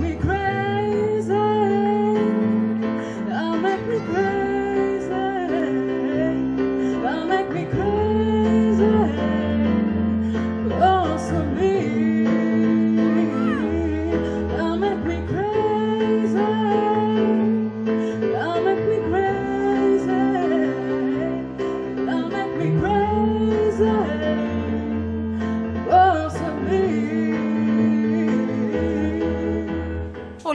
me cry.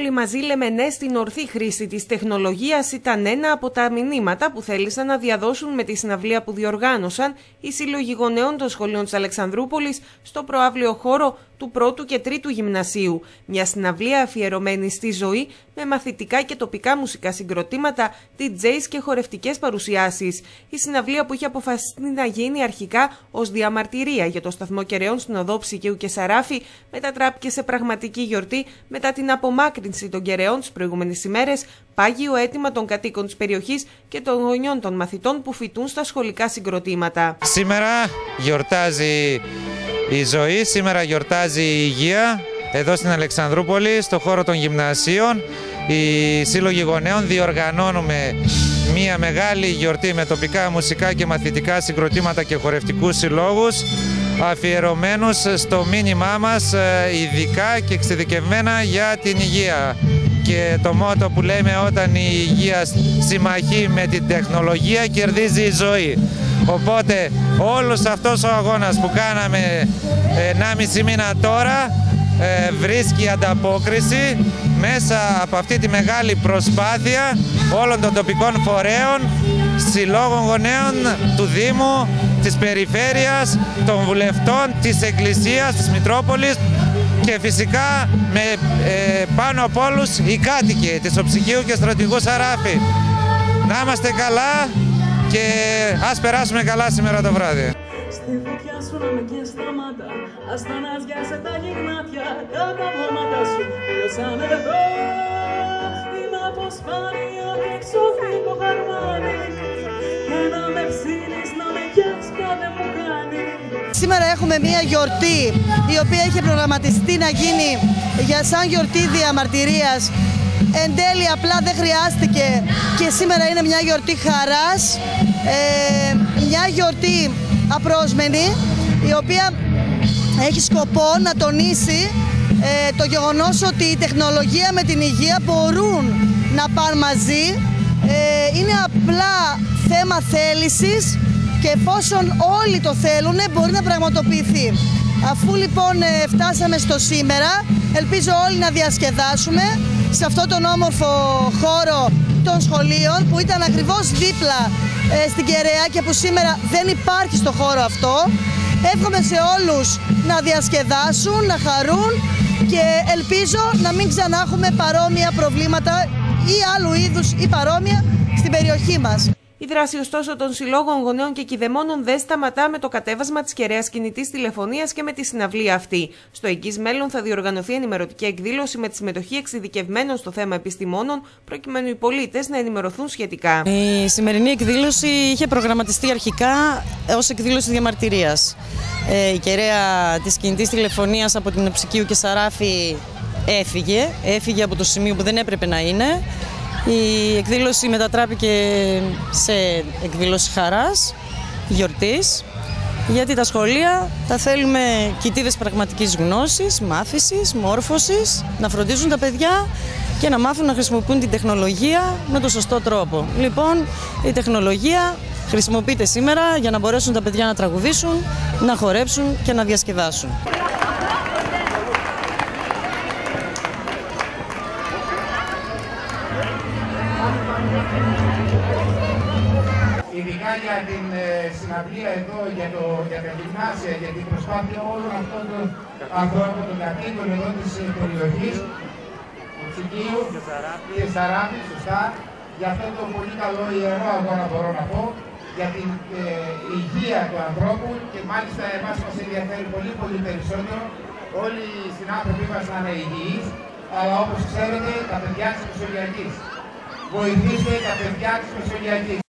Όλοι μαζί λέμε ναι στην ορθή χρήση της τεχνολογίας ήταν ένα από τα μηνύματα που θέλησαν να διαδώσουν με τη συναυλία που διοργάνωσαν οι Σύλλογοι Γονέων των Σχολείων της Αλεξανδρούπολης στο προάβλιο χώρο του πρώτου και τρίτου γυμνασίου. Μια συναυλία αφιερωμένη στη ζωή με μαθητικά και τοπικά μουσικά συγκροτήματα, DJs και χορευτικές παρουσιάσεις. Η συναυλία που είχε αποφασιστεί να γίνει αρχικά ως διαμαρτυρία για το σταθμό κεραιών στην οδό Ψυγείου και Σαράφη μετατράπηκε σε πραγματική γιορτή μετά την απομάκρυνση των κεραιών τις προηγούμενες ημέρες, πάγιο αίτημα των κατοίκων της περιοχής και των γονιών των μαθητών που φοιτούν στα σχολικά συγκροτήματα. Σήμερα γιορτάζει η ζωή, σήμερα γιορτάζει η υγεία εδώ στην Αλεξανδρούπολη, στο χώρο των γυμνασίων. Οι Σύλλογοι Γονέων διοργανώνουμε μία μεγάλη γιορτή με τοπικά μουσικά και μαθητικά συγκροτήματα και χορευτικούς συλλόγους αφιερωμένους στο μήνυμά μας ε, ειδικά και εξειδικευμένα για την υγεία. Και το μότο που λέμε όταν η υγεία συμμαχεί με την τεχνολογία κερδίζει η ζωή. Οπότε όλος αυτός ο αγώνας που κάναμε 1,5 μήνα τώρα ε, βρίσκει ανταπόκριση μέσα από αυτή τη μεγάλη προσπάθεια όλων των τοπικών φορέων, συλλόγων γονέων του Δήμου, της Περιφέρειας, των βουλευτών, της Εκκλησίας, της Μητρόπολης και φυσικά με ε, πάνω από όλους οι κάτοικοι της Οψυχίου και Στρατηγού Σαράφη. Να είμαστε καλά και ας περάσουμε καλά σήμερα το βράδυ. Στη φωτιά σου να με καίς τα μάτα Ας τα ναζιάσε τα γυμνάτια Τα καμώματα σου λιώσαν εδώ Είμαι από σπάνια απ' έξω φύγω χαρμάνι Και να με ψήνεις να με καίς κάτι μου κάνει Σήμερα έχουμε μία γιορτή η οποία είχε προγραμματιστεί να γίνει για σαν γιορτή διαμαρτυρίας. Εν τέλει απλά δεν χρειάστηκε και σήμερα είναι μια γιορτή χαράς, ε, μια γιορτή απρόσμενη η οποία έχει σκοπό να τονίσει ε, το γεγονός ότι η τεχνολογία με την υγεία μπορούν να πάνε μαζί. Ε, είναι απλά θέμα θέλησης και εφόσον όλοι το θέλουν μπορεί να πραγματοποιηθεί. Αφού λοιπόν ε, φτάσαμε στο σήμερα, ελπίζω όλοι να διασκεδάσουμε σε αυτό τον όμορφο χώρο των σχολείων που ήταν ακριβώς δίπλα ε, στην Κεραία και που σήμερα δεν υπάρχει στο χώρο αυτό. Εύχομαι σε όλους να διασκεδάσουν, να χαρούν και ελπίζω να μην ξανά έχουμε παρόμοια προβλήματα ή άλλου είδους ή παρόμοια στην περιοχή μας. Η δράση ωστόσο των συλλόγων γονέων και κηδεμόνων δεν σταματά με το κατέβασμα της κεραίας κινητής τηλεφωνίας και με τη συναυλία αυτή. Στο εγγύς μέλλον θα διοργανωθεί ενημερωτική εκδήλωση με τη συμμετοχή εξειδικευμένων στο θέμα επιστημόνων, προκειμένου οι πολίτες να ενημερωθούν σχετικά. Η σημερινή εκδήλωση είχε προγραμματιστεί αρχικά ως εκδήλωση διαμαρτυρίας. Ε, η κεραία της κινητής τηλεφωνίας από την Εψικίου και Σαράφη έφυγε. Έφυγε από το σημείο που δεν έπρεπε να είναι. Η εκδήλωση μετατράπηκε σε εκδήλωση χαράς, γιορτής, γιατί τα σχολεία τα θέλουμε κοιτίδες πραγματικής γνώσης, μάθησης, μόρφωσης, να φροντίζουν τα παιδιά και να μάθουν να χρησιμοποιούν την τεχνολογία με το σωστό τρόπο. Λοιπόν, η τεχνολογία χρησιμοποιείται σήμερα για να μπορέσουν τα παιδιά να τραγουδήσουν, να χορέψουν και να διασκεδάσουν. Ειδικά για την ε, συναυλία εδώ, για, το, για τα γυμνάσια, για την προσπάθεια όλων αυτών των ανθρώπων, των κατοίκων εδώ της ε, περιοχής, Τσικίου και Σαράφη, σωστά, για αυτό το πολύ καλό ιερό αγώνα μπορώ να πω, για την ε, υγεία του ανθρώπου και μάλιστα εμάς μας ενδιαφέρει πολύ πολύ περισσότερο. Όλοι οι συνάνθρωποι μας να είναι υγιείς, αλλά όπως ξέρετε τα παιδιά της Μεσογειακής. Βοηθήστε τα παιδιά της Μεσογειακής.